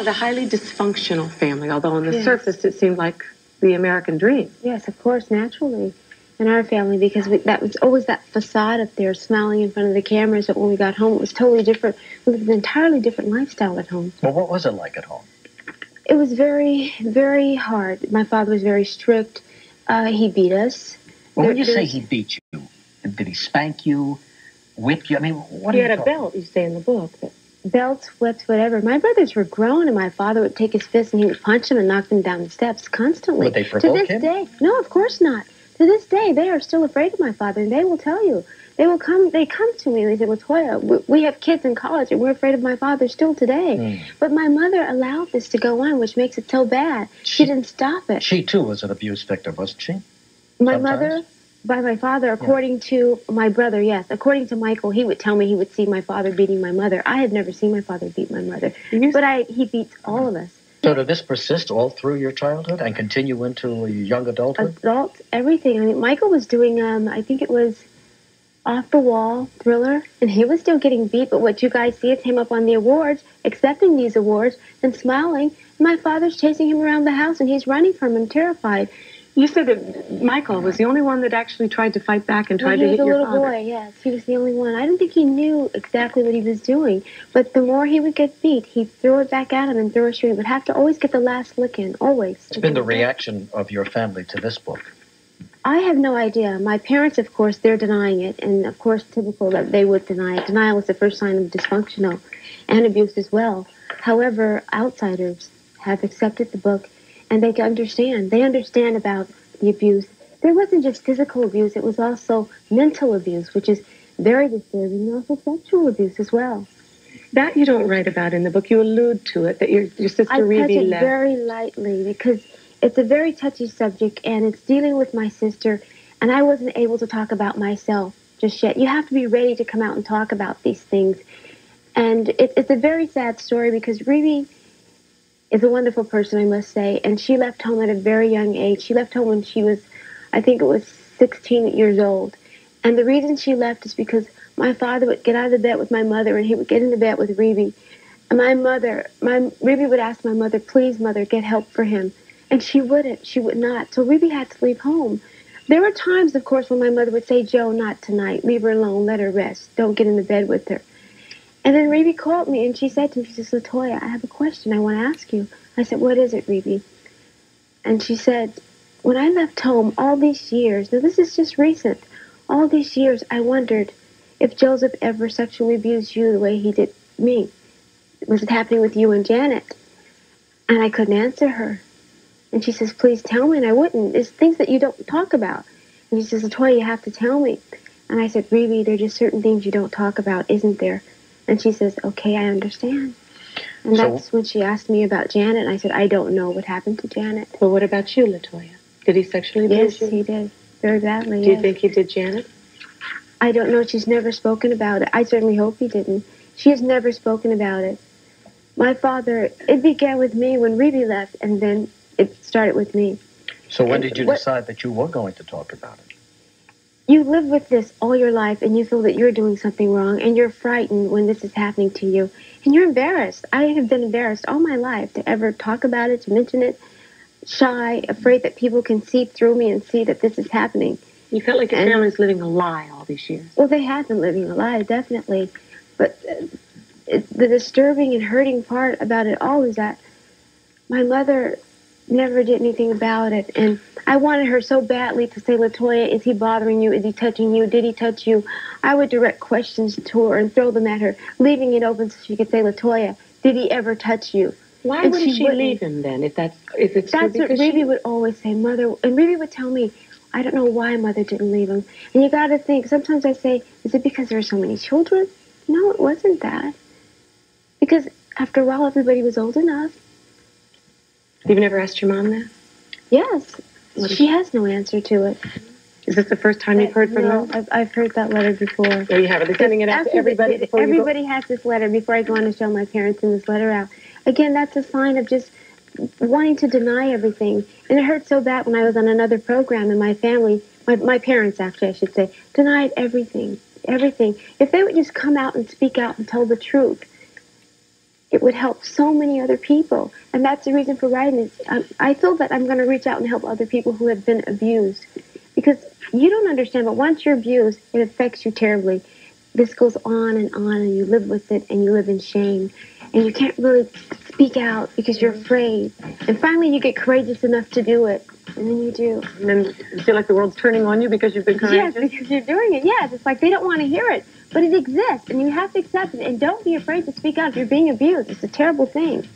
call it a highly dysfunctional family, although on the Yes. surface it seemed like the American dream. Yes, of course, naturally. In our family, because we, that was always that facade up there, smiling in front of the cameras. But when we got home, it was totally different. We lived an entirely different lifestyle at home. Well, what was it like at home? It was very, very hard. My father was very strict. Uh, he beat us. Well, when you say he beat you, did he spank you, whip you? I mean, what he had you a talking- belt, you say in the book. But belts, whips, whatever. My brothers were grown, and my father would take his fist and he would punch them and knock them down the steps constantly. Would they to this him? day, no, of course not. To this day, they are still afraid of my father, and they will tell you. They will come. They come to me and they say, "Latoya, we, we have kids in college, and we're afraid of my father still today." Hmm. But my mother allowed this to go on, which makes it so bad. She, She- didn't stop it. She too was an abuse victim, wasn't she? My Sometimes. mother, by my father, according to my brother, yes. According to Michael, he would tell me he would see my father beating my mother. I had never seen my father beat my mother, but I he beats all of us. So did this persist all through your childhood and continue into young adulthood? Adults, everything. I mean, Michael was doing, um, I think it was off the wall thriller, and he was still getting beat. But what you guys see is him up on the awards, accepting these awards, and smiling. My father's chasing him around the house, and he's running from him, terrified. You said that Michael was the only one that actually tried to fight back and When tried he to was hit a your little father. boy, yes, he was the only one. I don't think he knew exactly what he was doing, but the more he would get beat, he'd throw it back at him and throw a shoe. He would have to always get the last lick in, always. It's been the reaction of your family to this book. I have no idea. My parents, of course, they're denying it, and of course, typical that they would deny it. Denial is the first sign of dysfunctional and abuse as well. However, outsiders have accepted the book, and they can understand. They understand about the abuse. There wasn't just physical abuse; it was also mental abuse, which is very disturbing, and also sexual abuse as well. That you don't write about in the book. You allude to it that your your sister I touch it left. very lightly because it's a very touchy subject and it's dealing with my sister, and I wasn't able to talk about myself just yet. You have to be ready to come out and talk about these things. And it, it's a very sad story because Ruby is a wonderful person, I must say, and she left home at a very young age. She left home when she was, I think it was 16 years old. And the reason she left is because my father would get out of bed with my mother and he would get in the bed with Ruby. And my mother, my Ruby would ask my mother, please, mother, get help for him. And she wouldn't. She would not. So Ruby had to leave home. There were times, of course, when my mother would say, Joe, not tonight. Leave her alone. Let her rest. Don't get in the bed with her. And then Ruby called me and she said to me, she says, Latoya, I have a question I want to ask you. I said, what is it, Ruby? And she said, when I left home all these years, now this is just recent, all these years I wondered if Joseph ever sexually abused you the way he did me. Was it happening with you and Janet? And I couldn't answer her. And she says, please tell me. And I wouldn't. It's things that you don't talk about. And she says, Latoya, you have to tell me. And I said, Ruby, there are just certain things you don't talk about, isn't there? And she says, okay, I understand. And So- that's when she asked me about Janet. And I said, I don't know what happened to Janet. But what about you, Latoya? Did he sexually Yes, abuse you? he did. Very badly. Do you think he did, Janet? I don't know. She's never spoken about it. I certainly hope he didn't. She has never spoken about it. My father, it began with me when Ruby left, and then it started with me. So when And did you what- decide that you were going to talk about it? You live with this all your life, and you feel that you're doing something wrong, and you're frightened when this is happening to you, and you're embarrassed. I have been embarrassed all my life to ever talk about it, to mention it, shy, afraid that people can see through me and see that this is happening. You felt like your And- family's living a lie all these years. Well, they have been living a lie, definitely. But uh, it, the disturbing and hurting part about it all is that my mother never did anything about it. And I wanted her so badly to say, Latoya, is he bothering you? Is he touching you? Did he touch you? I would direct questions to her and throw them at her, leaving it open so she could say, Latoya, did he ever touch you? Why And wouldn't she she, leave him then? If that's if it's true? That's what Ruby she- would always say, Mother. And Ruby would tell me, I don't know why Mother didn't leave him. And you got to think, sometimes I say, is it because there are so many children? No, it wasn't that. Because after a while, everybody was old enough. You've never asked your mom that? Yes. What is- She has no answer to it. Is this the first time you've heard from no, her? I've, I've heard that letter before. No, you haven't. They're sending it out to everybody the- before you go- everybody has this letter before I go on to show my parents in this letter out. Again, that's a sign of just wanting to deny everything. And it hurt so bad when I was on another program and my family, my, my parents actually, I should say, denied everything. Everything. If they would just come out and speak out and tell the truth. It would help so many other people. And that's the reason for writing is I, um, I feel that I'm going to reach out and help other people who have been abused because you don't understand, but once you're abused, it affects you terribly. This goes on and on, and you live with it, and you live in shame, and you can't really speak out because you're afraid. And finally, you get courageous enough to do it, and then you do. And then you feel like the world's turning on you because you've been Yes, courageous. because you're doing it. Yes, it's like they don't want to hear it, but it exists, and you have to accept it. And don't be afraid to speak out if you're being abused. It's a terrible thing.